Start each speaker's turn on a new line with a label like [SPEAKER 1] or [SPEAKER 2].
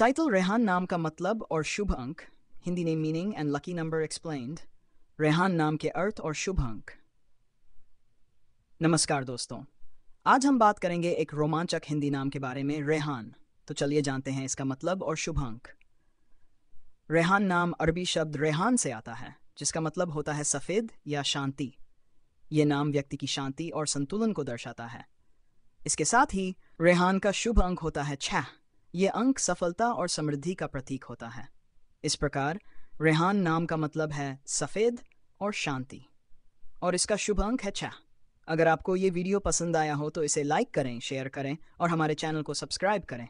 [SPEAKER 1] Title Rehan नाम का मतलब और शुभ अंक Hindi name meaning and lucky number explained Rehan नाम के अर्थ और शुभ अंक नमस्कार दोस्तों। आज हम बात करेंगे एक रोमांचक हिंदी नाम के बारे में रेहान तो चलिए जानते हैं इसका मतलब और शुभ अंक। रेहान नाम अरबी शब्द रेहान से आता है, जिसका मतलब होता है सफ़ेद या शांति। ये नाम व्यक्ति की शांति और संतुलन को दर्शाता है। इसके साथ ही रेहान का शुभ अंक होता है छह। ये अंक सफलता और समृद्धि का प्रतीक होता है। इस प्रकार, रेहान नाम का मतलब है सफ़ेद और शांति। और इसका शुभ अंक है छह। अगर आपको ये वीडियो पसंद आया हो तो इसे लाइक करें, शेयर करें और हमारे चैनल को सब्सक्राइब करें।